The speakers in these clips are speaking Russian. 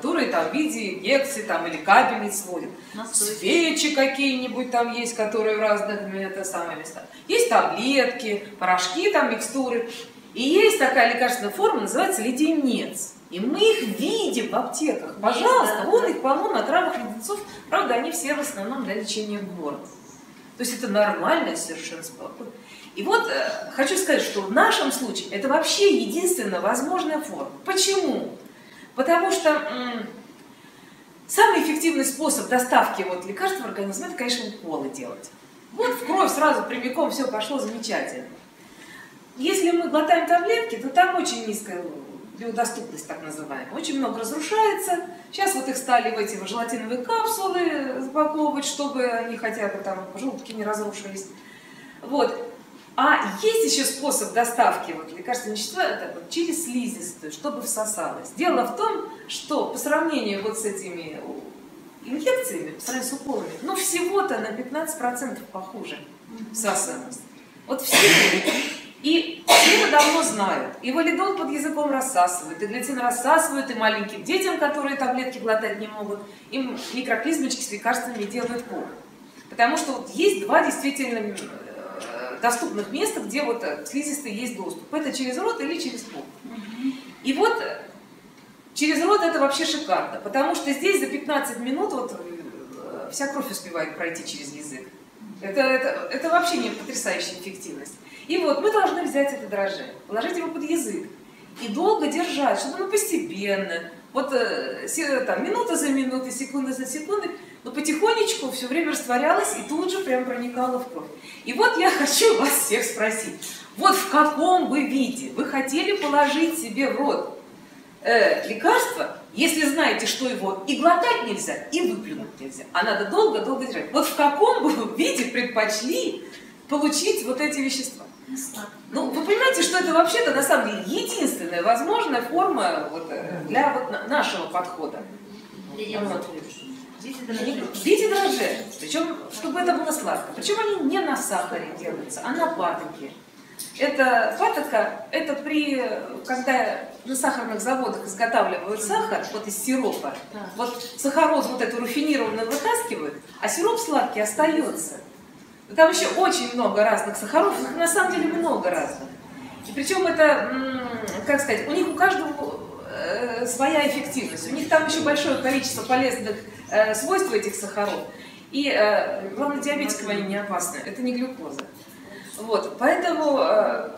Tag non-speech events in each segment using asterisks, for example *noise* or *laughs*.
которые там в виде инъекций там, или капельниц вводят. Свечи какие-нибудь там есть, которые в разных это самое места. Есть таблетки, порошки, там микстуры. И есть такая лекарственная форма, называется леденец. И мы их видим в аптеках. Пожалуйста, вон их полно на травах леденцов. Правда, они все в основном для лечения горла. То есть это нормальное совершенно спокойно. И вот э, хочу сказать, что в нашем случае это вообще единственная возможная форма. Почему? Потому что самый эффективный способ доставки вот, лекарств в организм, это, конечно, уколы делать. Вот в кровь сразу прямиком все пошло замечательно. Если мы глотаем таблетки, то там очень низкая биодоступность, так называемая. Очень много разрушается. Сейчас вот их стали в эти желатиновые капсулы запаковывать, чтобы они хотя бы там желудки не разрушились. Вот. А есть еще способ доставки вот, лекарственного вещества это вот, через слизистую, чтобы всосалось. Дело в том, что по сравнению вот с этими инъекциями, по сравнению с уколами, ну всего-то на 15% похуже всасываемость. Вот все. И все это давно знают. И валидол под языком рассасывают, и глицин рассасывают, и маленьким детям, которые таблетки глотать не могут, им микроклизмочки с лекарствами делают плохо. Потому что вот есть два действительно доступных места, где вот э, слизистый есть доступ. Это через рот или через пол. И вот э, через рот это вообще шикарно, потому что здесь за 15 минут вот э, вся кровь успевает пройти через язык. Это, это, это вообще не потрясающая эффективность. И вот мы должны взять это дрожжи, положить его под язык и долго держать, чтобы оно постепенно, вот там, минута за минутой, секунда за секундой, но потихонечку все время растворялось и тут же прям проникало в кровь. И вот я *laughs* хочу вас всех спросить, вот в каком бы виде вы хотели положить себе в рот э, лекарство, если знаете, что его и глотать нельзя, и выплюнуть нельзя, а надо долго-долго держать. Вот в каком бы вы *laughs* виде предпочли получить вот эти вещества? Ну, вы понимаете, что это вообще-то на самом деле единственная возможная форма вот, э, для вот нашего подхода. Вот. Дети дрожжи. Причем, чтобы это было сладко. Причем они не на сахаре делаются, а на патоке. Это патока, это при, когда на сахарных заводах изготавливают сахар, вот из сиропа, вот сахарозу вот эту рафинированную вытаскивают, а сироп сладкий остается. Там еще очень много разных сахаров, на самом деле много разных. И причем это, как сказать, у них у каждого э, своя эффективность. У них там еще большое количество полезных э, свойств этих сахаров. И, э, главное, диабетикам они не опасны. Это не глюкоза. Вот, поэтому э,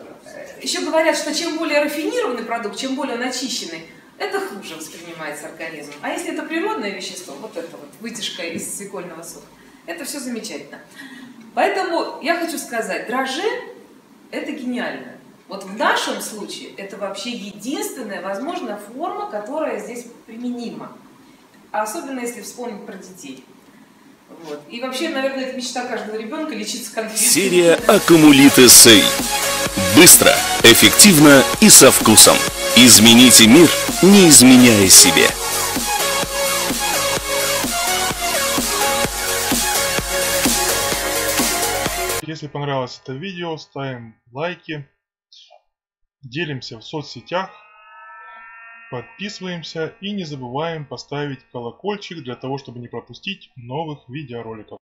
еще говорят, что чем более рафинированный продукт, чем более начищенный, это хуже воспринимается организмом. А если это природное вещество, вот это вот вытяжка из свекольного сока, это все замечательно. Поэтому я хочу сказать, дрожжи – это гениально. Вот в нашем случае это вообще единственная возможная форма, которая здесь применима. особенно если вспомнить про детей. Вот. И вообще, наверное, это мечта каждого ребенка лечиться конфетами. Серия Аккумулиты Сей. Быстро, эффективно и со вкусом. Измените мир, не изменяя себе. Если понравилось это видео, ставим лайки, делимся в соцсетях, подписываемся и не забываем поставить колокольчик для того, чтобы не пропустить новых видеороликов.